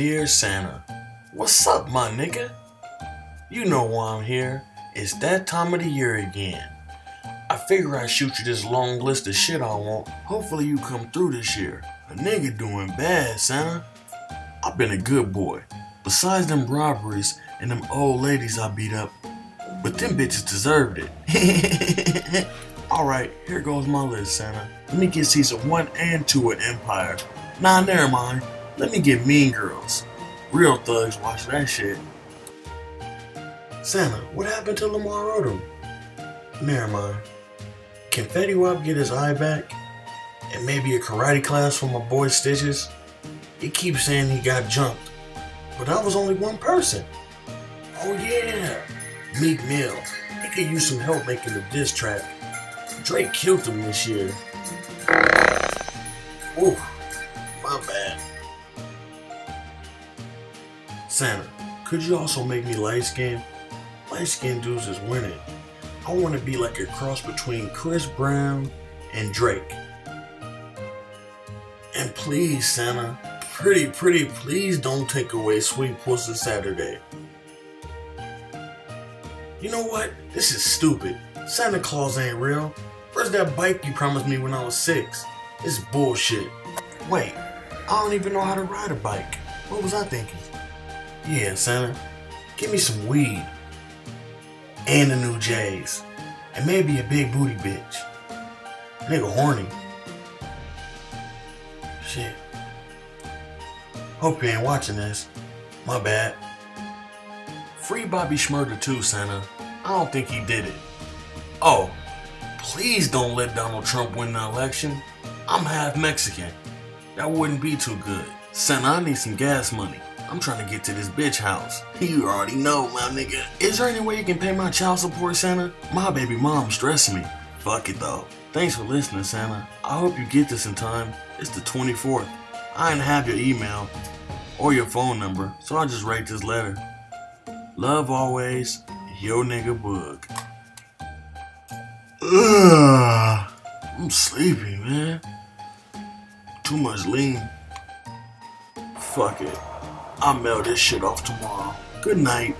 Dear Santa, what's up, my nigga? You know why I'm here. It's that time of the year again. I figure I shoot you this long list of shit I want. Hopefully you come through this year. A nigga doing bad, Santa. I've been a good boy. Besides them robberies and them old ladies I beat up, but them bitches deserved it. Alright, here goes my list, Santa. Let me get season 1 and 2 of Empire. Nah, never mind. Let me get Mean Girls. Real thugs watch that shit. Santa, what happened to Lamar Odom? Never mind. Can Fetty Wap get his eye back? And maybe a karate class for my boy Stitches? He keeps saying he got jumped. But that was only one person. Oh yeah, Meek Mill. He could use some help making a diss track. Drake killed him this year. Ooh, my bad. Santa, could you also make me light skinned? Light skinned dudes is winning. I want to be like a cross between Chris Brown and Drake. And please, Santa, pretty, pretty, please don't take away Sweet Pussy Saturday. You know what? This is stupid. Santa Claus ain't real. Where's that bike you promised me when I was six? It's bullshit. Wait, I don't even know how to ride a bike. What was I thinking? Yeah, Santa, give me some weed. And the new J's. And maybe a big booty bitch. Nigga horny. Shit. Hope you ain't watching this. My bad. Free Bobby Shmurda too, Santa. I don't think he did it. Oh, please don't let Donald Trump win the election. I'm half Mexican. That wouldn't be too good. Santa, I need some gas money. I'm trying to get to this bitch house. You already know, my nigga. Is there any way you can pay my child support, Santa? My baby mom's stressing me. Fuck it though. Thanks for listening, Santa. I hope you get this in time. It's the 24th. I didn't have your email or your phone number, so I'll just write this letter. Love always, yo nigga Boog. Ugh, I'm sleepy, man. Too much lean. Fuck it. I'll mail this shit off tomorrow. Good night.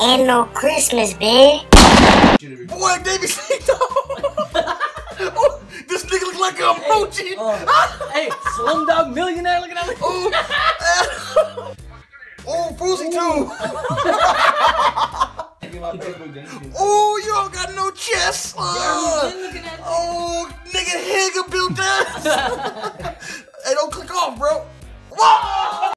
Ain't no Christmas, bitch. Boy, Davey Sato! oh, this nigga look like an emoji! Uh, hey, Slumdog Millionaire looking at me. Oh, oh Fruzy too! oh, you don't got no chest! Uh, oh, nigga, Higga built that!